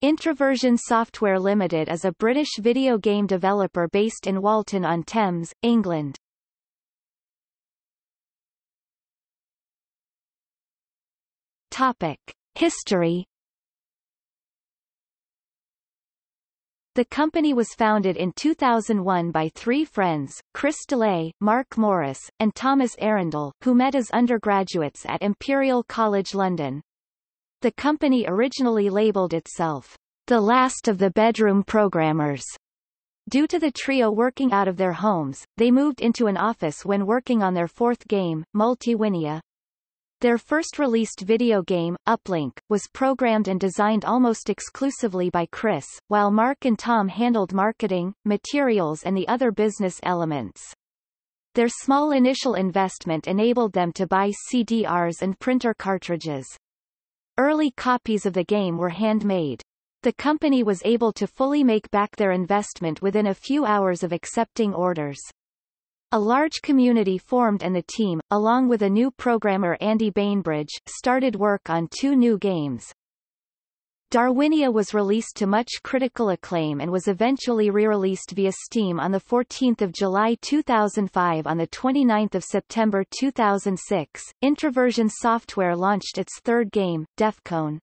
Introversion Software Limited is a British video game developer based in Walton-on-Thames, England. Topic. History The company was founded in 2001 by three friends, Chris Delay, Mark Morris, and Thomas Arundel, who met as undergraduates at Imperial College London. The company originally labeled itself, the last of the bedroom programmers. Due to the trio working out of their homes, they moved into an office when working on their fourth game, Multiwinia. Their first released video game, Uplink, was programmed and designed almost exclusively by Chris, while Mark and Tom handled marketing, materials and the other business elements. Their small initial investment enabled them to buy CDRs and printer cartridges. Early copies of the game were handmade. The company was able to fully make back their investment within a few hours of accepting orders. A large community formed and the team, along with a new programmer Andy Bainbridge, started work on two new games. Darwinia was released to much critical acclaim and was eventually re-released via Steam on 14 July 2005 On 29 September 2006, Introversion Software launched its third game, Defcon.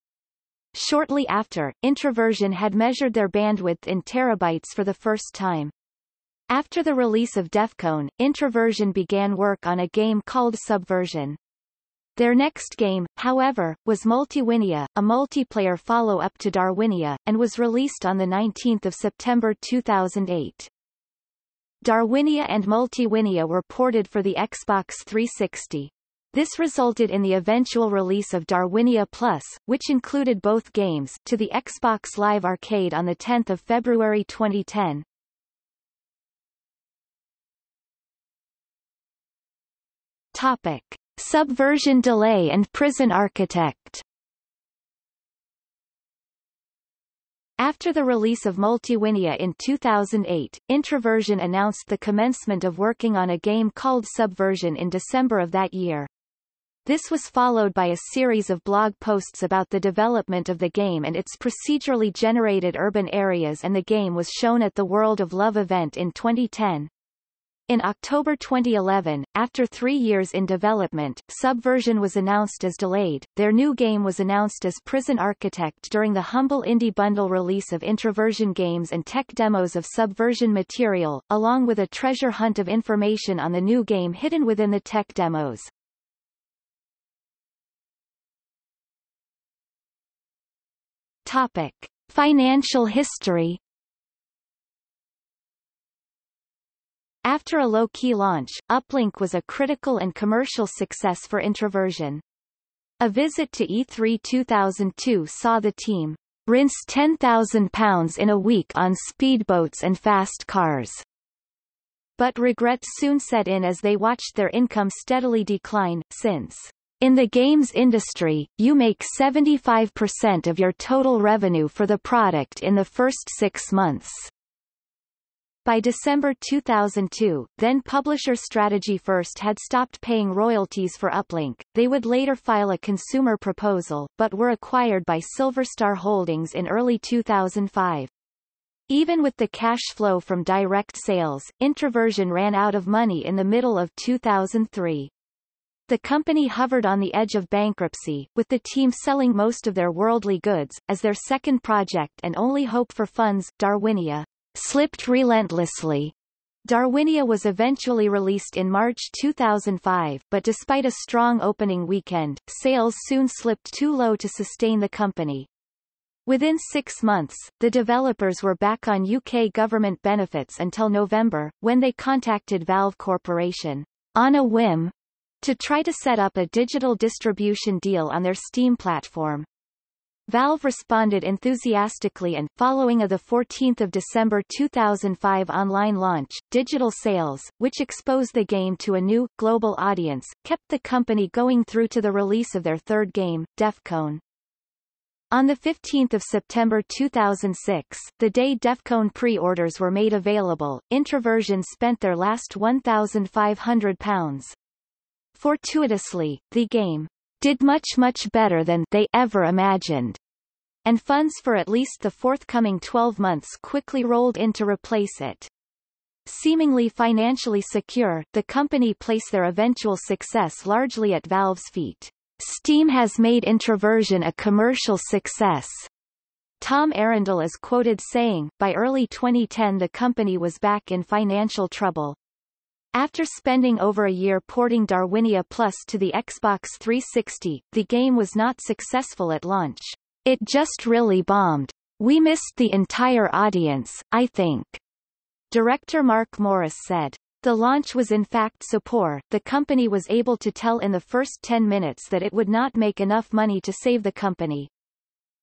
Shortly after, Introversion had measured their bandwidth in terabytes for the first time. After the release of Defcon, Introversion began work on a game called Subversion. Their next game, however, was Multiwinia, a multiplayer follow-up to Darwinia, and was released on 19 September 2008. Darwinia and Multiwinia were ported for the Xbox 360. This resulted in the eventual release of Darwinia Plus, which included both games, to the Xbox Live Arcade on 10 February 2010. Topic. Subversion delay and prison architect After the release of Multiwinia in 2008, Introversion announced the commencement of working on a game called Subversion in December of that year. This was followed by a series of blog posts about the development of the game and its procedurally generated urban areas and the game was shown at the World of Love event in 2010. In October 2011, after three years in development, Subversion was announced as delayed. Their new game was announced as Prison Architect during the Humble Indie Bundle release of Introversion games and tech demos of Subversion material, along with a treasure hunt of information on the new game hidden within the tech demos. Topic. Financial history After a low-key launch, Uplink was a critical and commercial success for Introversion. A visit to E3 2002 saw the team rinse £10,000 in a week on speedboats and fast cars. But regret soon set in as they watched their income steadily decline, since in the games industry, you make 75% of your total revenue for the product in the first six months. By December 2002, then publisher Strategy First had stopped paying royalties for Uplink. They would later file a consumer proposal, but were acquired by Silverstar Holdings in early 2005. Even with the cash flow from direct sales, Introversion ran out of money in the middle of 2003. The company hovered on the edge of bankruptcy, with the team selling most of their worldly goods, as their second project and only hope for funds, Darwinia, slipped relentlessly. Darwinia was eventually released in March 2005 but despite a strong opening weekend, sales soon slipped too low to sustain the company. Within six months, the developers were back on UK government benefits until November, when they contacted Valve Corporation, on a whim, to try to set up a digital distribution deal on their Steam platform. Valve responded enthusiastically and, following a 14 December 2005 online launch, digital sales, which exposed the game to a new, global audience, kept the company going through to the release of their third game, Defcon. On 15 September 2006, the day Defcon pre-orders were made available, Introversion spent their last £1,500. Fortuitously, the game did much much better than they ever imagined. and funds for at least the forthcoming 12 months quickly rolled in to replace it. Seemingly financially secure, the company placed their eventual success largely at Valve's feet. Steam has made Introversion a commercial success. Tom Arundel is quoted saying, by early 2010 the company was back in financial trouble. After spending over a year porting Darwinia Plus to the Xbox 360, the game was not successful at launch. It just really bombed. We missed the entire audience, I think. Director Mark Morris said. The launch was in fact so poor, the company was able to tell in the first 10 minutes that it would not make enough money to save the company.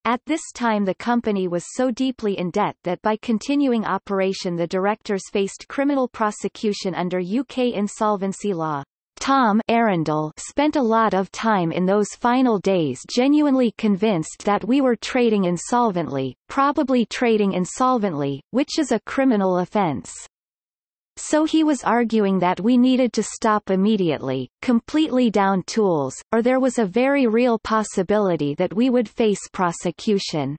At this time the company was so deeply in debt that by continuing operation the directors faced criminal prosecution under UK insolvency law. Tom Arundel spent a lot of time in those final days genuinely convinced that we were trading insolvently, probably trading insolvently, which is a criminal offence. So he was arguing that we needed to stop immediately, completely down tools, or there was a very real possibility that we would face prosecution.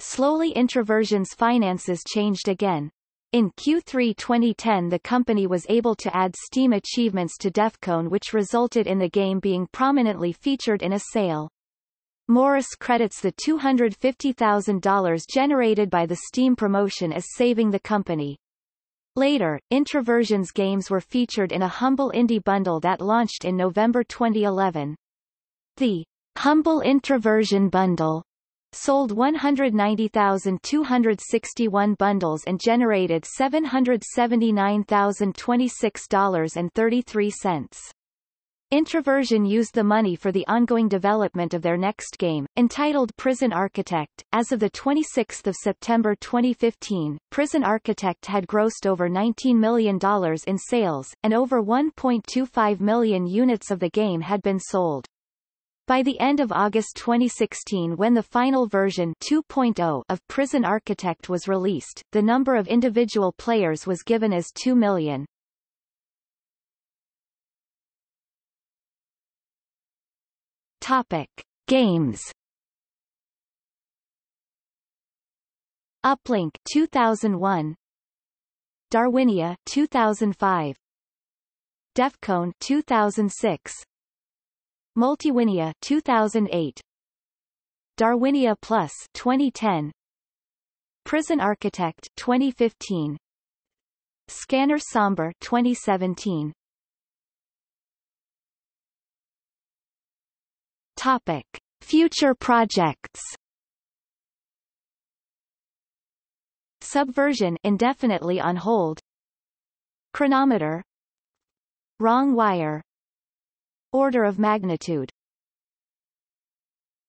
Slowly Introversion's finances changed again. In Q3 2010 the company was able to add Steam achievements to Defcon which resulted in the game being prominently featured in a sale. Morris credits the $250,000 generated by the Steam promotion as saving the company. Later, Introversion's games were featured in a Humble Indie bundle that launched in November 2011. The Humble Introversion Bundle sold 190,261 bundles and generated $779,026.33. Introversion used the money for the ongoing development of their next game, entitled Prison Architect. As of the 26th of September 2015, Prison Architect had grossed over $19 million in sales, and over 1.25 million units of the game had been sold. By the end of August 2016 when the final version 2.0 of Prison Architect was released, the number of individual players was given as 2 million. Topic: Games. Uplink 2001 Darwinia 2005 Defcon 2006 Multiwinia 2008 Darwinia Plus 2010 Prison Architect 2015 Scanner Sombre 2017 Topic: Future projects. Subversion indefinitely on hold. Chronometer. Wrong wire. Order of magnitude